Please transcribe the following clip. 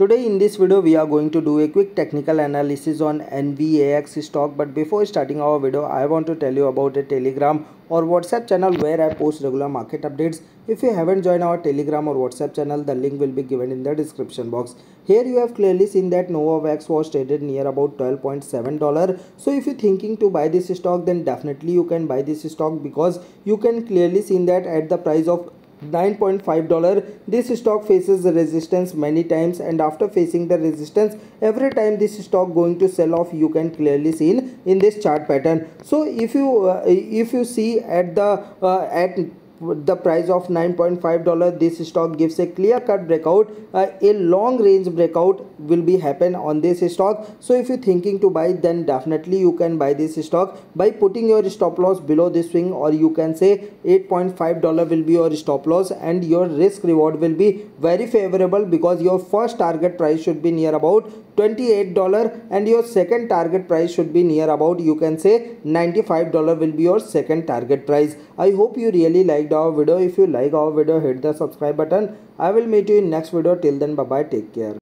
Today in this video we are going to do a quick technical analysis on NVAX stock but before starting our video I want to tell you about a telegram or whatsapp channel where I post regular market updates. If you haven't joined our telegram or whatsapp channel the link will be given in the description box. Here you have clearly seen that Novavax was traded near about 12.7 dollar. So if you're thinking to buy this stock then definitely you can buy this stock because you can clearly see that at the price of 9.5 dollar. This stock faces the resistance many times and after facing the resistance every time this stock going to sell off you can clearly see in, in this chart pattern. So if you uh, if you see at the uh, at the price of 9.5 dollar this stock gives a clear cut breakout. Uh, a long range breakout will be happen on this stock. So if you're thinking to buy then definitely you can buy this stock. By putting your stop loss below this swing or you can say 8.5 dollar will be your stop loss and your risk reward will be very favorable because your first target price should be near about 28 dollar and your second target price should be near about you can say 95 dollar will be your second target price. I hope you really like liked our video. If you like our video hit the subscribe button. I will meet you in next video. Till then bye bye take care